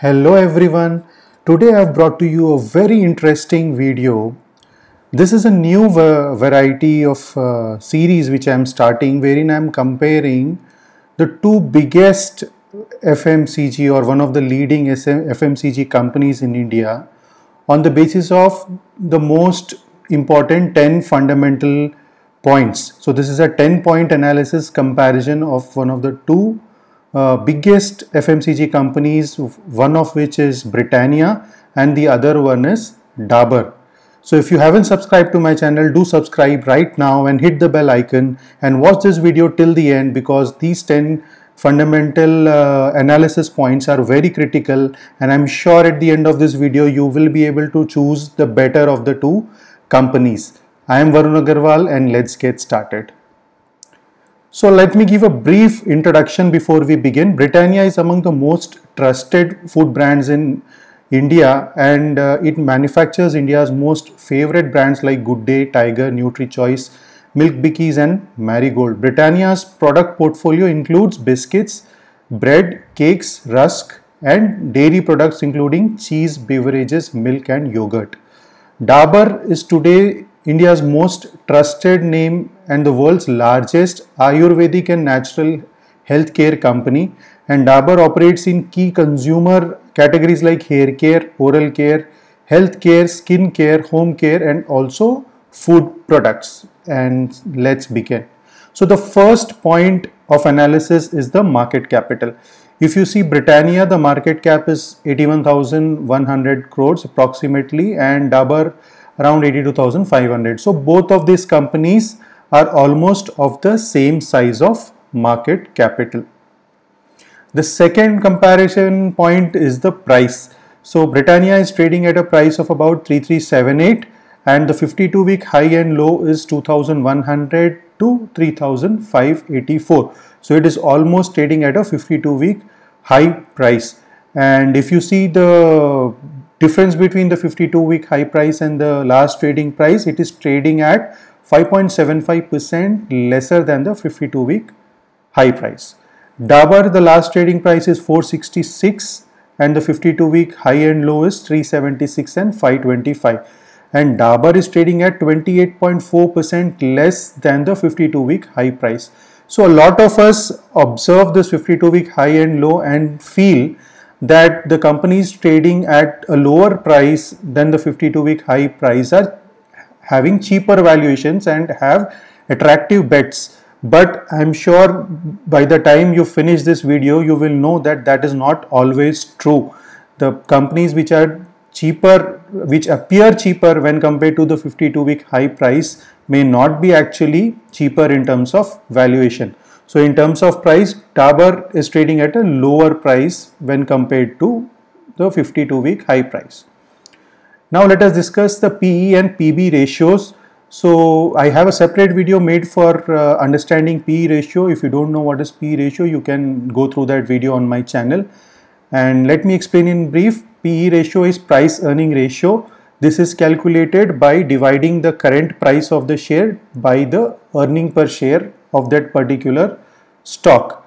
Hello everyone. Today I've brought to you a very interesting video. This is a new variety of uh, series which I'm starting wherein I'm comparing the two biggest FMCG or one of the leading FMCG companies in India on the basis of the most important 10 fundamental points. So this is a 10 point analysis comparison of one of the two uh, biggest FMCG companies, one of which is Britannia and the other one is Dabur. So if you haven't subscribed to my channel, do subscribe right now and hit the bell icon and watch this video till the end because these 10 fundamental uh, analysis points are very critical and I'm sure at the end of this video you will be able to choose the better of the two companies. I am Varun Agarwal and let's get started. So let me give a brief introduction before we begin. Britannia is among the most trusted food brands in India and uh, it manufactures India's most favorite brands like Good Day, Tiger, NutriChoice, Milk Bikis and Marigold. Britannia's product portfolio includes biscuits, bread, cakes, rusk and dairy products including cheese, beverages, milk and yogurt. Dabur is today India's most trusted name and the world's largest Ayurvedic and natural healthcare company. And Dabur operates in key consumer categories like hair care, oral care, health care, skin care, home care, and also food products. And let's begin. So, the first point of analysis is the market capital. If you see Britannia, the market cap is 81,100 crores approximately, and Dabur around 82,500. So both of these companies are almost of the same size of market capital. The second comparison point is the price. So Britannia is trading at a price of about 3378 and the 52 week high and low is 2100 to 3584. So it is almost trading at a 52 week high price. And if you see the difference between the 52 week high price and the last trading price it is trading at 5.75% lesser than the 52 week high price. Dabur the last trading price is 466 and the 52 week high and low is 376 and 525 and Dabur is trading at 28.4% less than the 52 week high price. So a lot of us observe this 52 week high and low and feel that the companies trading at a lower price than the 52 week high price are having cheaper valuations and have attractive bets. But i'm sure by the time you finish this video you will know that that is not always true. The companies which are cheaper which appear cheaper when compared to the 52 week high price may not be actually cheaper in terms of valuation. So in terms of price, Dabur is trading at a lower price when compared to the 52 week high price. Now let us discuss the PE and PB ratios. So I have a separate video made for uh, understanding PE ratio. If you don't know what is PE ratio, you can go through that video on my channel. And let me explain in brief. PE ratio is price earning ratio. This is calculated by dividing the current price of the share by the earning per share of that particular stock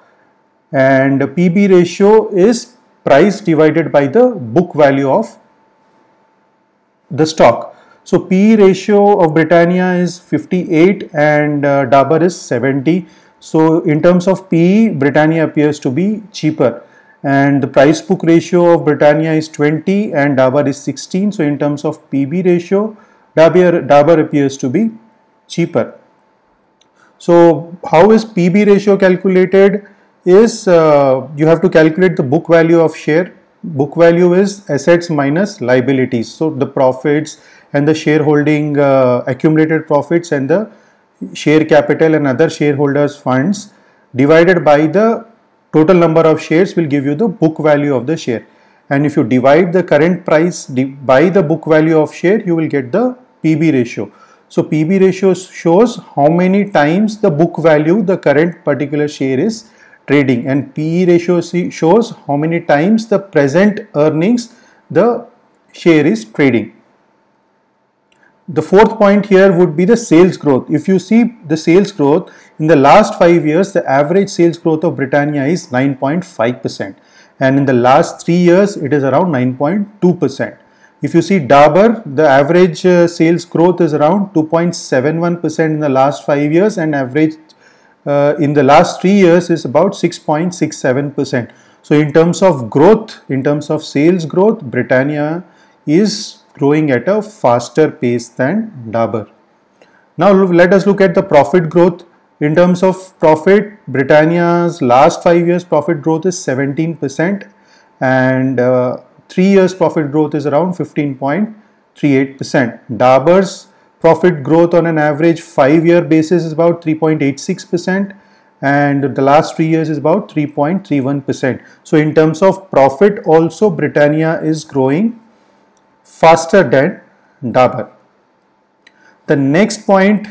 and PB ratio is price divided by the book value of the stock. So PE ratio of Britannia is 58 and uh, Dabur is 70. So in terms of PE, Britannia appears to be cheaper and the price book ratio of Britannia is 20 and Dabur is 16. So in terms of PB ratio, Dabur, Dabur appears to be cheaper. So how is PB ratio calculated is uh, you have to calculate the book value of share. Book value is assets minus liabilities. So the profits and the shareholding uh, accumulated profits and the share capital and other shareholders funds divided by the total number of shares will give you the book value of the share. And if you divide the current price by the book value of share, you will get the PB ratio. So PB ratio shows how many times the book value the current particular share is trading and PE ratio shows how many times the present earnings the share is trading. The fourth point here would be the sales growth. If you see the sales growth in the last 5 years the average sales growth of Britannia is 9.5% and in the last three years it is around 9.2%. If you see Dabur, the average uh, sales growth is around 2.71% in the last five years and average uh, in the last three years is about 6.67%. So in terms of growth, in terms of sales growth, Britannia is growing at a faster pace than Dabur. Now let us look at the profit growth. In terms of profit, Britannia's last five years profit growth is 17% and uh, three years profit growth is around 15.38%. Dabur's profit growth on an average five year basis is about 3.86% and the last three years is about 3.31%. So in terms of profit also Britannia is growing faster than Dabur. The next point,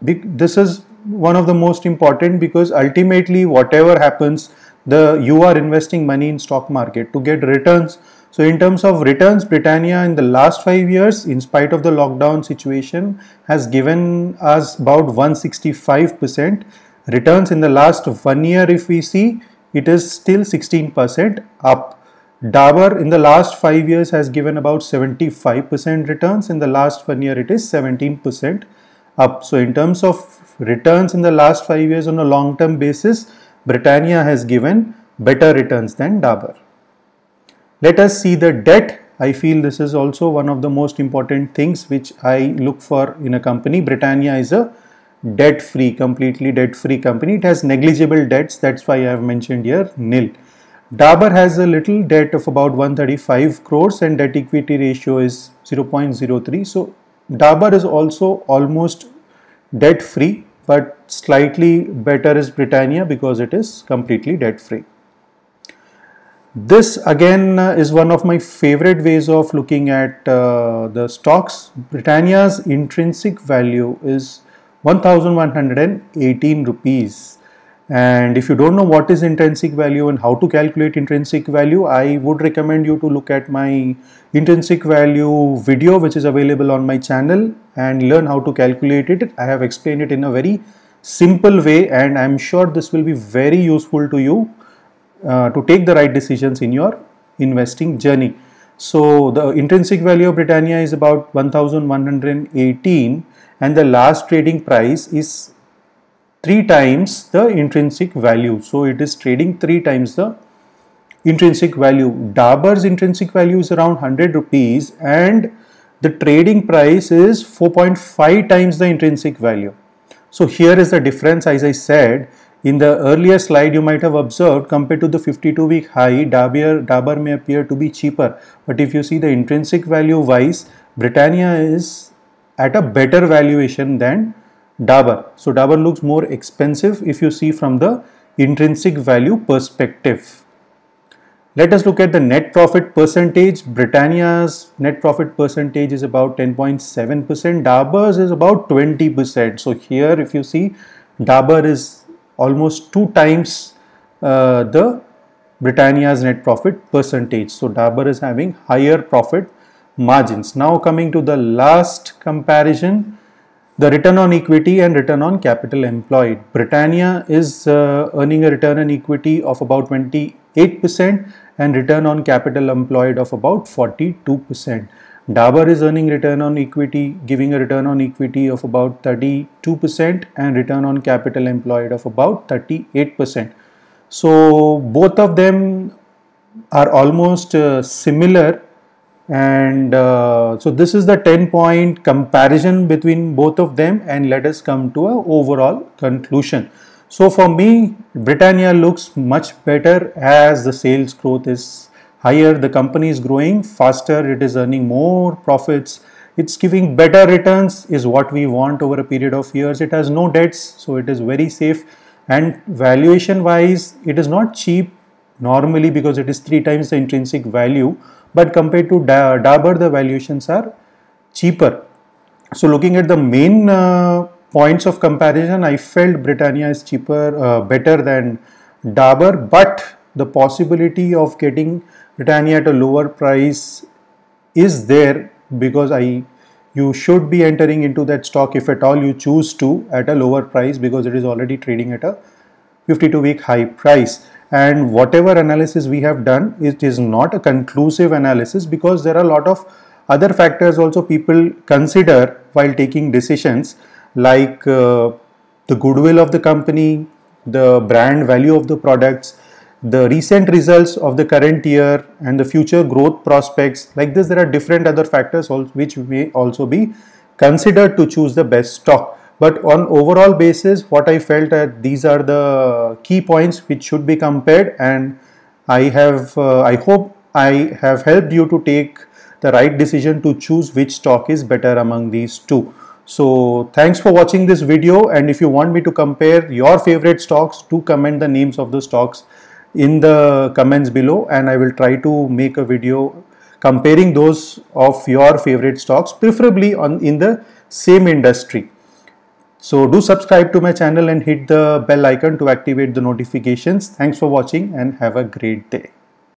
this is one of the most important because ultimately whatever happens, the you are investing money in stock market to get returns. So in terms of returns, Britannia in the last five years, in spite of the lockdown situation, has given us about 165%. Returns in the last one year, if we see, it is still 16% up. Dabur in the last five years has given about 75% returns. In the last one year, it is 17% up. So, in terms of returns in the last five years on a long term basis, Britannia has given better returns than Dabur. Let us see the debt. I feel this is also one of the most important things which I look for in a company. Britannia is a debt free, completely debt free company. It has negligible debts. That's why I have mentioned here nil. Dabur has a little debt of about 135 crores and debt equity ratio is 0.03. So Dabur is also almost debt free but slightly better is Britannia because it is completely debt free. This again uh, is one of my favorite ways of looking at uh, the stocks. Britannia's intrinsic value is 1118 rupees and if you don't know what is intrinsic value and how to calculate intrinsic value, I would recommend you to look at my intrinsic value video which is available on my channel and learn how to calculate it. I have explained it in a very simple way and I'm sure this will be very useful to you uh, to take the right decisions in your investing journey. So the intrinsic value of Britannia is about 1118 and the last trading price is 3 times the intrinsic value. So it is trading 3 times the intrinsic value. Dabur's intrinsic value is around 100 rupees and the trading price is 4.5 times the intrinsic value. So here is the difference as I said in the earlier slide you might have observed compared to the 52 week high Dabur, Dabur may appear to be cheaper but if you see the intrinsic value wise Britannia is at a better valuation than Dabur. So Dabur looks more expensive if you see from the intrinsic value perspective. Let us look at the net profit percentage. Britannia's net profit percentage is about 10.7%. Dabur's is about 20%. So here if you see Dabur is almost two times uh, the Britannia's net profit percentage. So Dabur is having higher profit margins. Now coming to the last comparison the return on equity and return on capital employed. Britannia is uh, earning a return on equity of about 28% and return on capital employed of about 42%. Dabur is earning return on equity, giving a return on equity of about 32% and return on capital employed of about 38%. So both of them are almost uh, similar and uh, so this is the 10 point comparison between both of them and let us come to a overall conclusion so for me britannia looks much better as the sales growth is higher the company is growing faster it is earning more profits it's giving better returns is what we want over a period of years it has no debts so it is very safe and valuation wise it is not cheap normally because it is three times the intrinsic value but compared to Dabur the valuations are cheaper. So looking at the main uh, points of comparison I felt Britannia is cheaper uh, better than Dabur but the possibility of getting Britannia at a lower price is there because I you should be entering into that stock if at all you choose to at a lower price because it is already trading at a 52 week high price. And whatever analysis we have done it is not a conclusive analysis because there are a lot of other factors also people consider while taking decisions like uh, the goodwill of the company the brand value of the products the recent results of the current year and the future growth prospects like this there are different other factors which may also be considered to choose the best stock. But on overall basis what i felt that these are the key points which should be compared and i have uh, i hope i have helped you to take the right decision to choose which stock is better among these two. So thanks for watching this video and if you want me to compare your favorite stocks do comment the names of the stocks in the comments below and I will try to make a video comparing those of your favorite stocks preferably on in the same industry. So do subscribe to my channel and hit the bell icon to activate the notifications. Thanks for watching and have a great day.